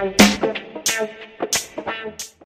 Música